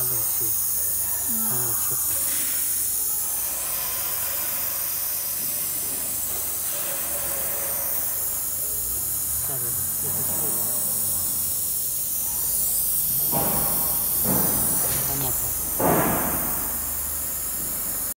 开有气，很有气。下边这是树。